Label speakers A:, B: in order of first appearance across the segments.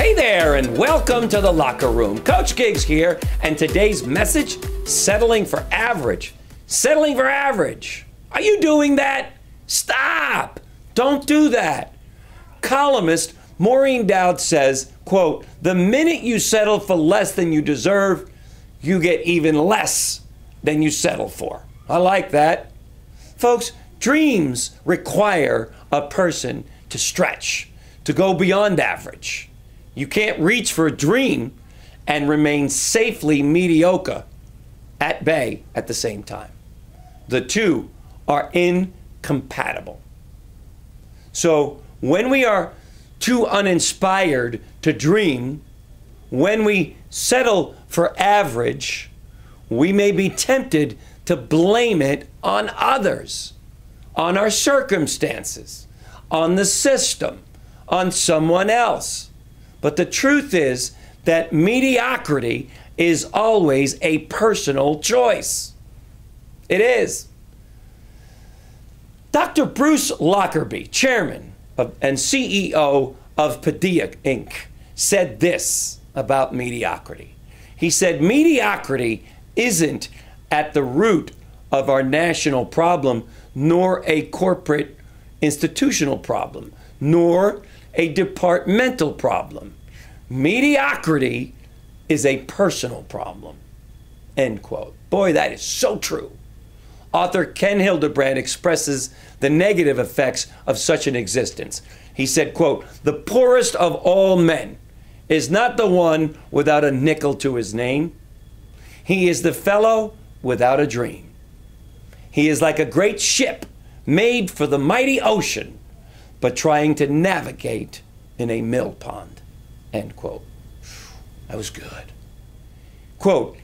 A: Hey there, and welcome to the locker room. Coach Gigs here, and today's message settling for average. Settling for average. Are you doing that? Stop! Don't do that. Columnist Maureen Dowd says, quote, the minute you settle for less than you deserve, you get even less than you settle for. I like that. Folks, dreams require a person to stretch, to go beyond average. You can't reach for a dream and remain safely mediocre at bay at the same time. The two are incompatible. So when we are too uninspired to dream, when we settle for average, we may be tempted to blame it on others, on our circumstances, on the system, on someone else. But the truth is that mediocrity is always a personal choice. It is. Dr. Bruce Lockerbie, chairman of, and CEO of Paideia Inc., said this about mediocrity. He said, Mediocrity isn't at the root of our national problem, nor a corporate institutional problem, nor a departmental problem. Mediocrity is a personal problem. End quote. Boy, that is so true. Author Ken Hildebrand expresses the negative effects of such an existence. He said, quote, the poorest of all men is not the one without a nickel to his name. He is the fellow without a dream. He is like a great ship made for the mighty ocean, but trying to navigate in a mill pond. End quote. That was good. Quote,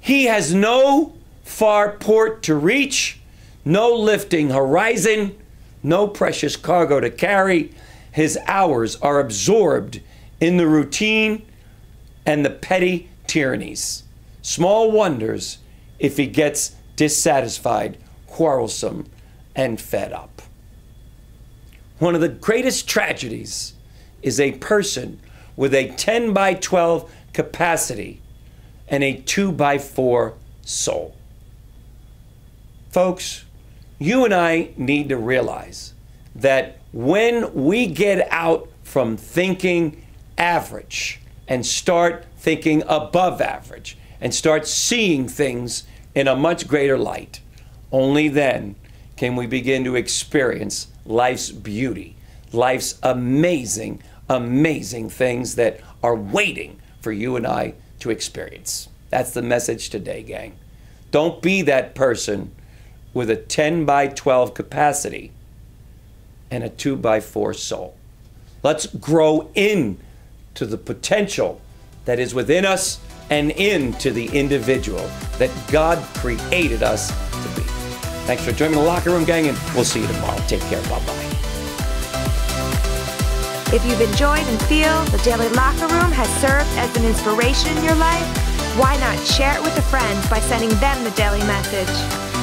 A: he has no far port to reach, no lifting horizon, no precious cargo to carry. His hours are absorbed in the routine and the petty tyrannies. Small wonders if he gets dissatisfied, quarrelsome, and fed up. One of the greatest tragedies is a person with a 10 by 12 capacity and a 2 by 4 soul. Folks, you and I need to realize that when we get out from thinking average and start thinking above average and start seeing things in a much greater light, only then can we begin to experience life's beauty, life's amazing, amazing things that are waiting for you and I to experience. That's the message today, gang. Don't be that person with a 10 by 12 capacity and a 2 by 4 soul. Let's grow in to the potential that is within us and into the individual that God created us to be. Thanks for joining the locker room, gang, and we'll see you tomorrow. Take care. Bye bye.
B: If you've enjoyed and feel the Daily Locker Room has served as an inspiration in your life, why not share it with a friend by sending them the daily message?